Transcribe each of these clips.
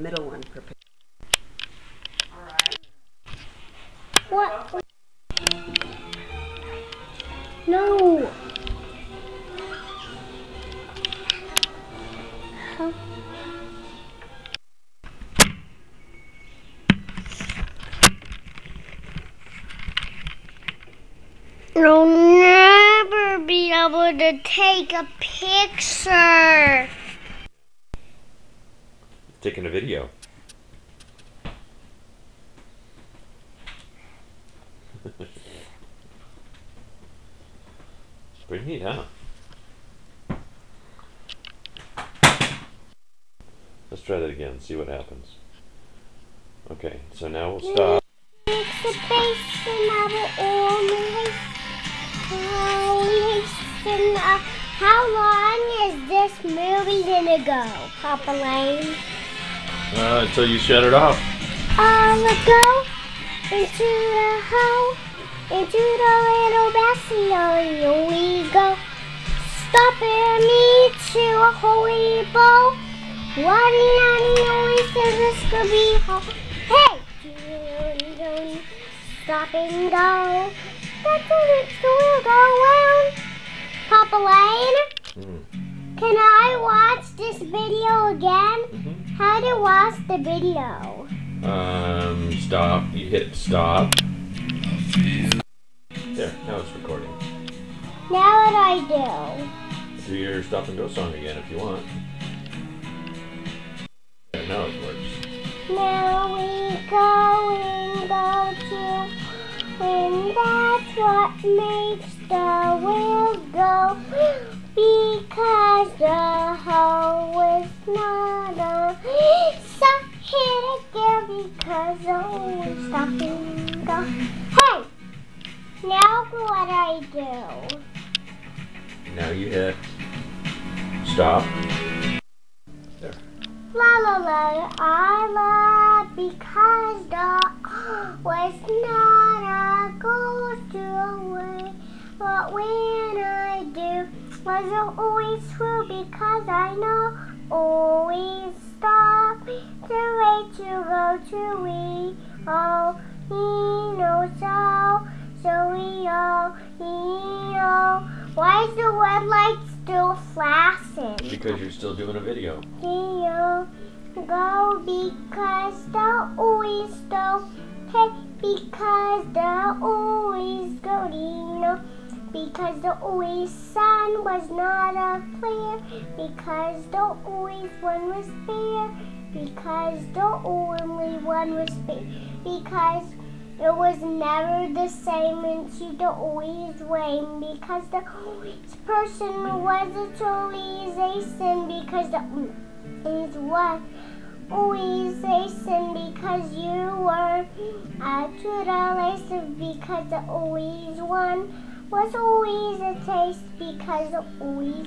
middle one for Alright. What? No. I'll never be able to take a picture. Taking a video. Pretty neat, huh? Let's try that again, see what happens. Okay, so now we'll stop. It's the basin of all. Basin uh, How long is this movie gonna go, Papa Lane? Uh, until you shut it off. Um, go into the hole, into the little. Here we go. Stopping me to a holy bowl. What any noise does this could be? ho- Hey! Stop and go. That's a little go round. Papa Lane, Mm. can I watch this video again? Mhm. How to watch the video? Um, stop. You hit stop. There, now it's recording. Now what do I do? Do your stop and go song again if you want. Yeah, now it works. Now we go and go to and that's what makes the wheel go because the hole is not a so hit again because the hoe is stopping go. Hey! Now what I do? Now you hit stop. There. La la la, I love because the was not a ghost away. But when I do, was always true because I know always stop the way to go to we all he knows so so we all he know. Why is the red light still flashing? Because you're still doing a video. Here go because the always go. Hey, because the always go. Dino. Because the always sun was not a player. Because the always one was fair. Because the only one was fair. Because it was never the same into the always rain. Because the always person wasn't always a sin. Because the is what always a sin because you were a true because the always one was always a taste because always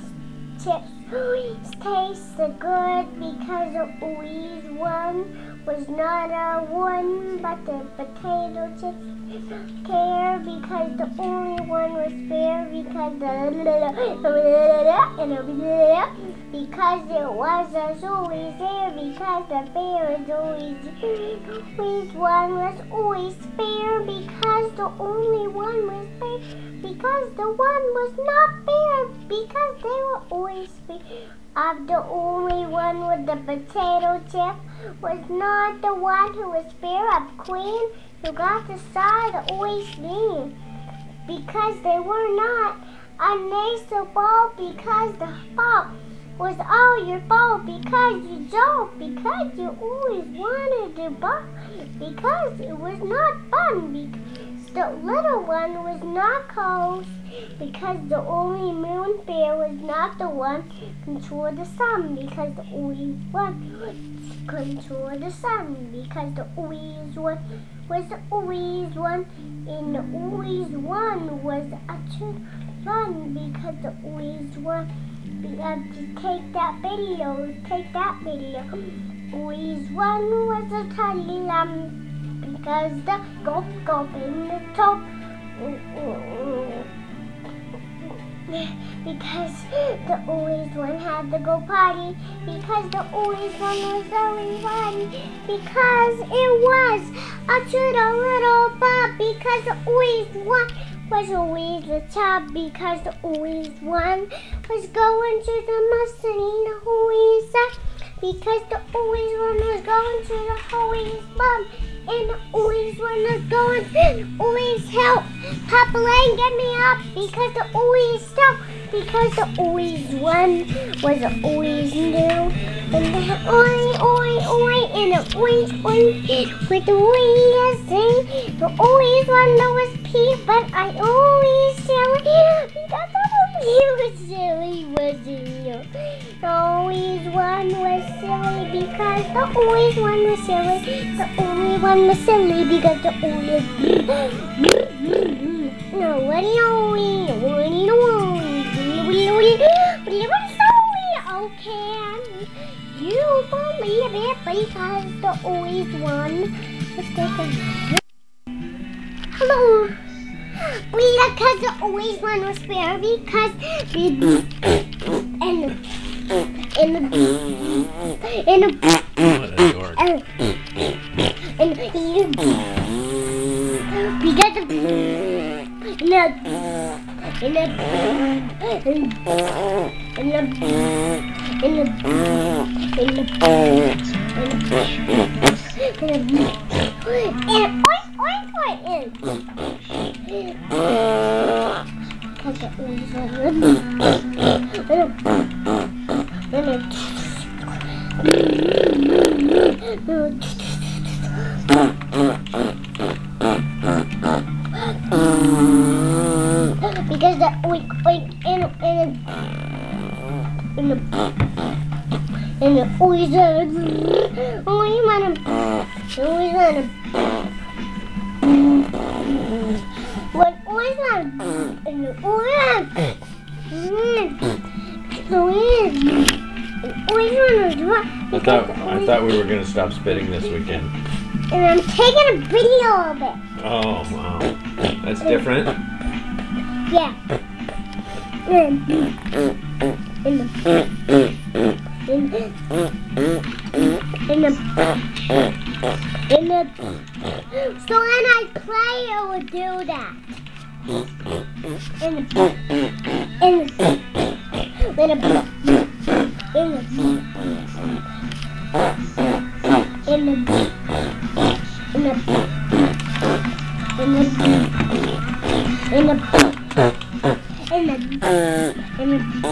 chips always tastes so good because always one was not a one but the potato chips care because the only one was fair because the because it was as always there because the bear is always always one was always fair because the only one was fair because the one was not fair because they were always fair. Of the only one with the potato chip was not the one who was fair. Of queen who got the side always mean because they were not a nice ball because the ball was all your fault because you don't because you always wanted to ball because it was not fun because the little one was not close because the only moon bear was not the one control the sun because the only one control the sun because the always one was the always one and the always one was a true fun because the always one to take that video, take that video. Always one was a tiny lamb because the gulp gulp in the top. because the always one had to go potty because the always one was very funny because it was a cute little Bob because the always one was always the top because the always one was going to the Mustang always up because the always one was going to the always bum. And the always one was going always help. Papa Lane get me up because the always stop because the always one was always new. And the oi oi oi and the oi oi with the oi sing the always one that was P but I always silly because he was silly wasn't you. The always one was silly because the always one was silly. The only one was silly because the always no what do you know what do you know Okay, you believe it because the always one was taken. Hello. Because the always one was fair because the and and the and the What and and because of and the in the in the in the in the in the in the I thought I thought we were gonna stop spitting this weekend. and I'm taking a video of it. Oh wow, that's different. Yeah. And, and the, and the, and the, and the, so when I play, it will do that. And the, and the, and the, and the, and the, and the, and the, in the in the in the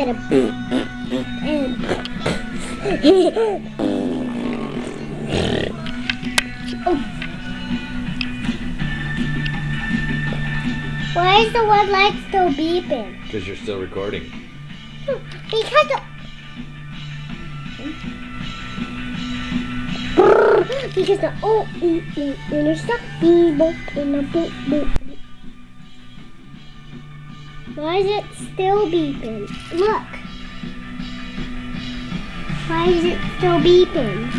And Why is the one light still beeping? Because you're still recording. Because the because the oh mm, mm, it's stuck beep boop in the boop boop. Why is it still beeping? Look. Why is it still beeping?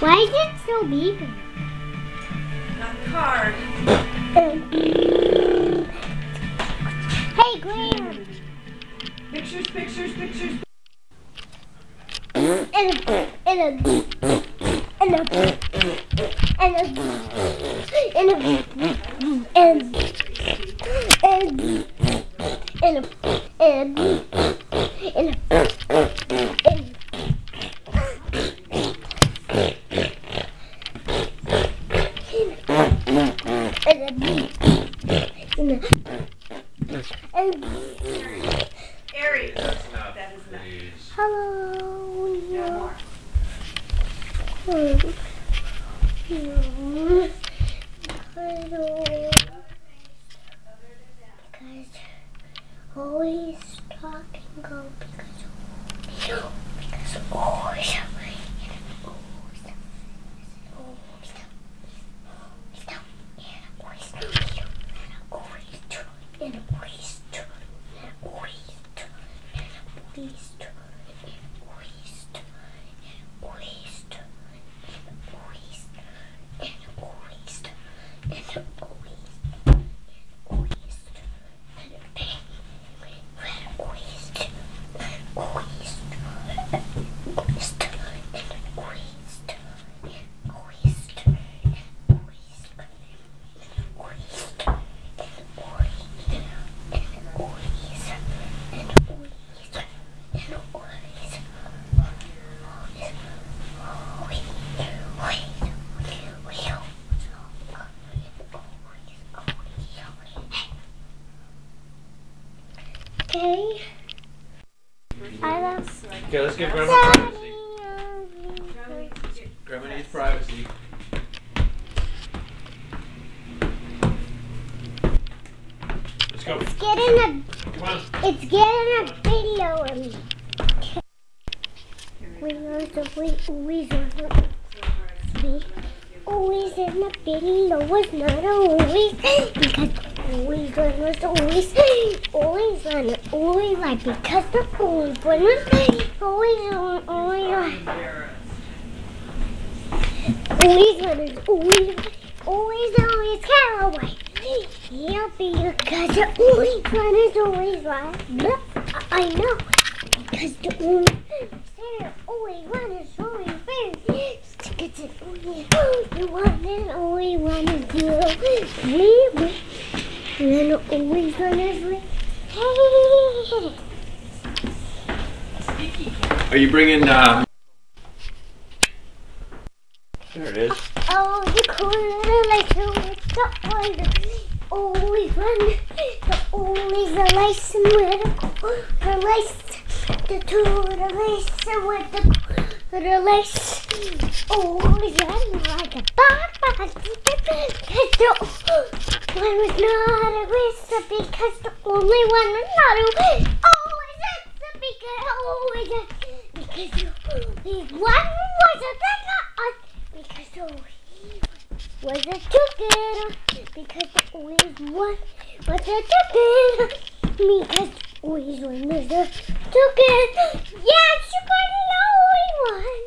Why is it still beeping? Not the card. Hey, Graham. Pictures, pictures, pictures. and a and a and a and a and a and and and a and and a Hello. Yeah, more. Hello. Hello. Because always talking go because because always. I love Okay, let's give Grandma privacy. Daddy. Grandma needs privacy. Let's go. It's getting a Come on. it's getting a video of me. We are the we always are me. Always in the video was not always because always one was always always one always like because the always one was always on always always one is always always always cowboy. Yeah, because the only one is always right. I know because the only the only one is always very. Because the only the one and only one is zero. Me, me. And then the only one is me. Hey. Are you bringing, uh... There it is. Oh, the corner like the the one. Always one. The always the lace and with the, the lace. The two the and with the the lace. Oh, always run like a dog. Oh, because the one was not a lace because the only one was not a Always that's because always because the one was a bigger because the was a chicken because always one was a chicken because always one was a chicken. Yeah, chicken is always one.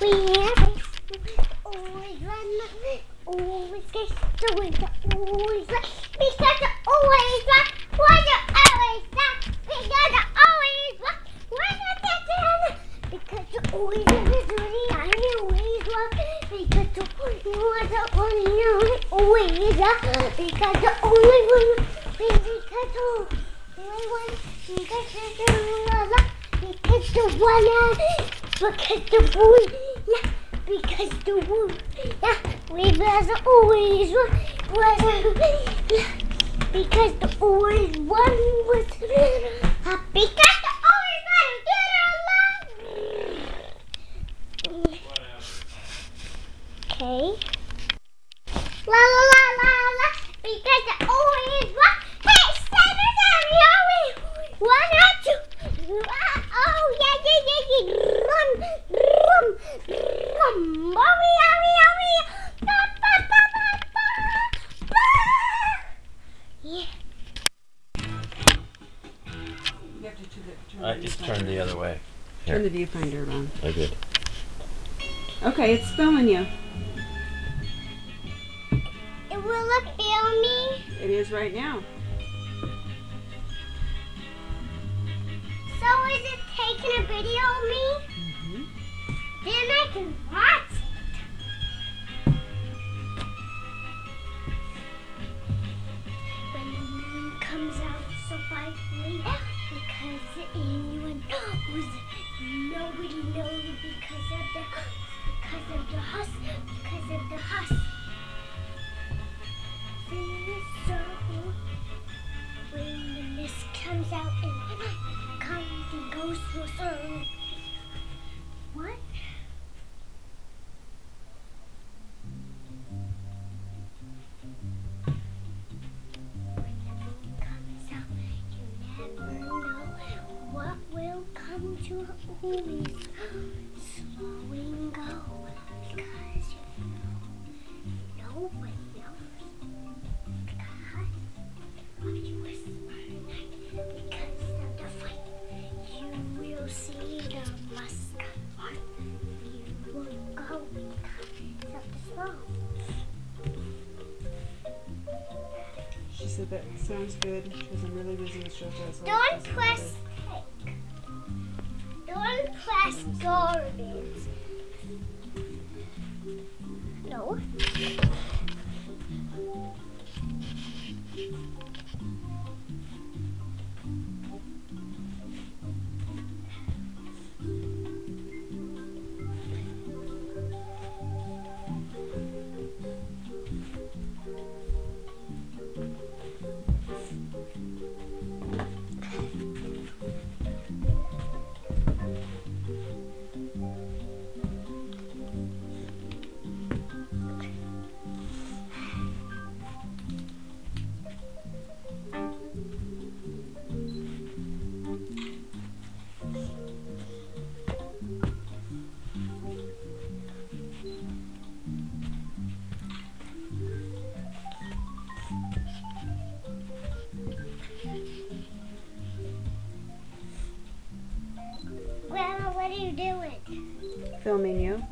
We have always one, always get the winter, always one, because always that, because always one was a chicken. Because always one is really I always one, because the only one the only always because the only one, because the only one, because the only one, because the one, because the boy, yeah, because the one, yeah, we was always was, yeah, because the always one was, uh, because the always one get. Okay. La la la, because the always one, hey, stand it down, you always one two. Oh, yeah, yeah, yeah, yeah. Run, run, run. Mommy, mommy, mommy. Ba, ba, ba, ba, ba, ba. Yeah. You have to do the, turn I the just turned the other way. Turn the viewfinder around. I did. Okay, it's filming you. Will me? It is right now. So is it taking a video of me? Mm-hmm. Then I can watch it. When the moon comes out so brightly, because anyone was nobody knows because of the because of the husk, because of the husk. When the mist comes out and comes the ghost. What? When the moon comes out, you never know what will come to sounds good. She was really busy with. So don't press you doing? Filming you.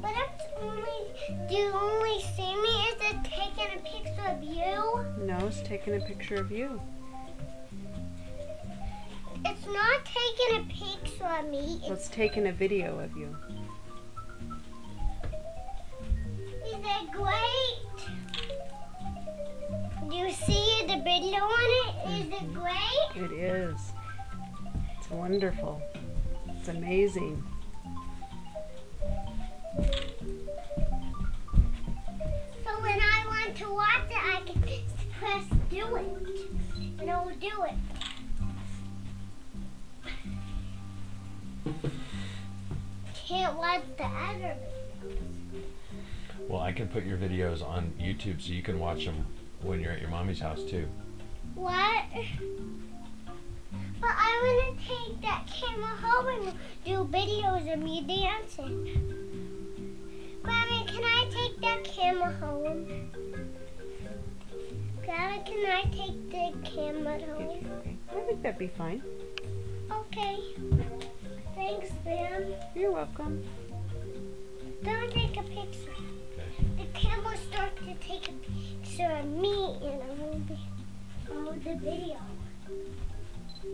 But it's only, do you only see me? Is it taking a picture of you? No, it's taking a picture of you. It's not taking a picture of me. Well, It's, it's taking a video of you. is it great? Do you see the video on it? Is it great? It is. It's wonderful. It's amazing. So when I want to watch it, I can press do it. And it will do it. Can't watch the other Well, I can put your videos on YouTube so you can watch them when you're at your mommy's house too. What? But I want to take that camera home and do videos of me dancing. Grandma, can I take that camera home? Grandma, can I take the camera home? I think that'd be fine. Okay. Thanks, ma'am. You're welcome. Don't take a picture. Okay. The camera starts to take a picture of me in a movie. Oh, the video. Oh,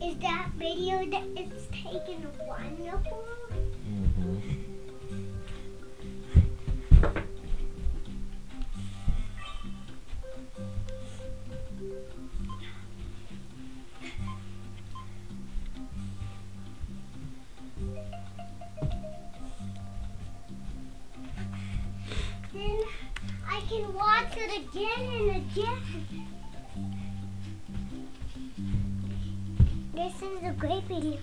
is that video that it's taken wonderful? Mm-hmm. Then it again and again. This is a great video.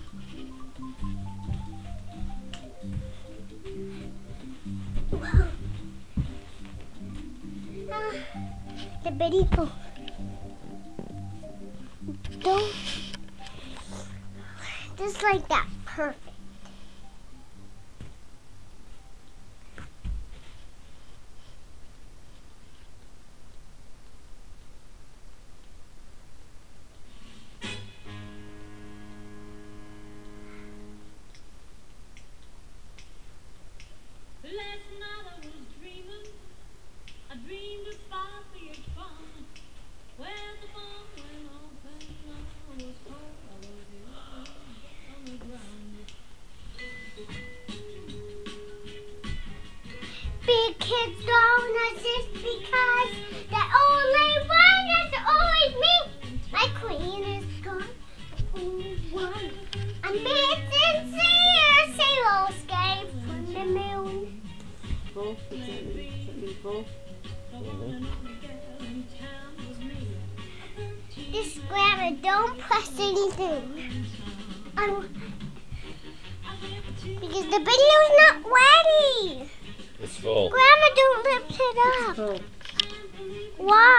Wow. Ah, the video. Don't. Just like that. Perfect. kids donuts is because the only one that's always me. My queen is gone. One. I'm missing sea seagulls escape from the moon. This grandma, don't press anything. I'm, because the video is not wet. It's full. Grandma, don't lift it up. Why?